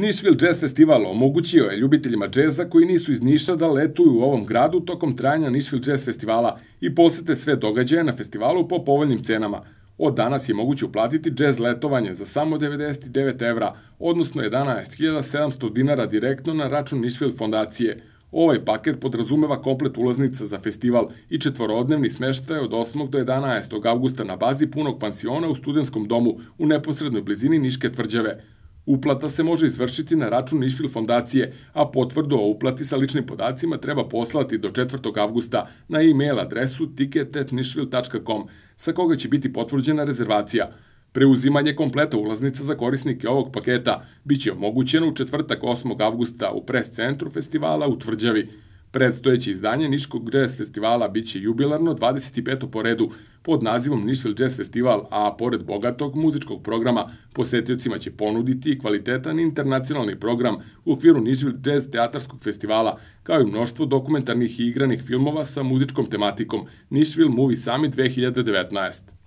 Nashville Jazz Festival omogućio je ljubiteljima džeza koji nisu iz Niša da letuju u ovom gradu tokom trajanja Nashville Jazz Festivala i posete sve događaje na festivalu po povoljnim cenama. Od danas je moguće uplatiti džez letovanje za samo 99 evra, odnosno 11.700 dinara direktno na račun Nashville fondacije. Ovaj paket podrazumeva komplet ulaznica za festival i četvorodnevni smeštaj od 8. do 11. avgusta na bazi punog pansiona u studenskom domu u neposrednoj blizini Niške tvrđave. Uplata se može izvršiti na račun Nišvil fondacije, a potvrdu o uplati sa ličnim podacima treba poslati do 4. avgusta na e-mail adresu ticket.nišvil.com, sa koga će biti potvrđena rezervacija. Preuzimanje kompleta ulaznica za korisnike ovog paketa biće omogućeno u četvrtak 8. avgusta u pres centru festivala u Tvrđavi. Predstojeće izdanje Niškog jazz festivala biće jubilarno 25. po redu pod nazivom Nišville Jazz Festival, a pored bogatog muzičkog programa posetiocima će ponuditi kvalitetan internacionalni program u okviru Nišville Jazz teatarskog festivala, kao i mnoštvo dokumentarnih i igranih filmova sa muzičkom tematikom Nišville Movie Summit 2019.